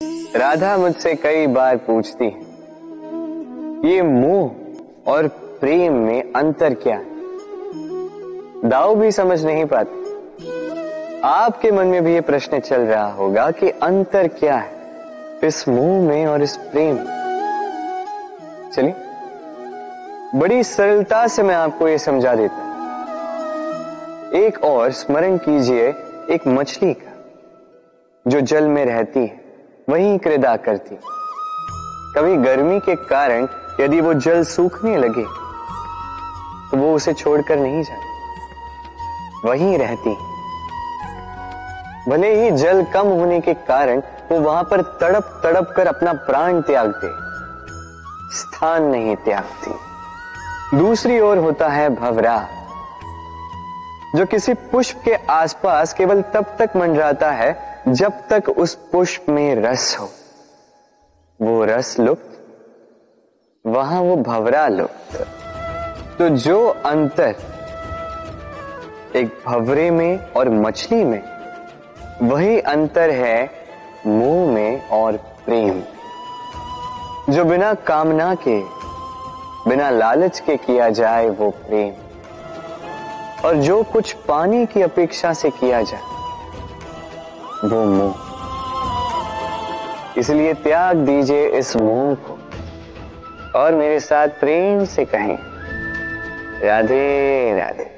राधा मुझसे कई बार पूछती है, ये मोह और प्रेम में अंतर क्या है? दाऊ भी समझ नहीं पाते। आपके मन में भी ये प्रश्न चल रहा होगा कि अंतर क्या है इस मोह में और इस प्रेम चलिए, बड़ी सरलता से मैं आपको ये समझा देता एक और स्मरण कीजिए एक मछली का, जो जल में रहती है। वहीं क्रीड़ा करती। कभी गर्मी के कारण यदि वो जल सूखने लगे तो वो उसे छोड़कर नहीं जाती। वहीं रहती। भले ही जल कम होने के कारण वो वहाँ पर तड़प तड़प कर अपना प्राण त्याग दे। स्थान नहीं त्यागती। दूसरी ओर होता है भवरा। जो किसी पुष्प के आसपास केवल तब तक मंडराता है, जब तक उस पुष्प में रस हो। वो रस लुप्त, वहाँ वो भवरा लुप्त। तो जो अंतर एक भवरे में और मछली में, वही अंतर है मोह में और प्रेम। जो बिना कामना के, बिना लालच के किया जाए वो प्रेम। और जो कुछ पाने की अपेक्षा से किया जाए, वो मोह। इसलिए त्याग दीजिए इस मोह को और मेरे साथ प्रेम से कहें, राधे राधे।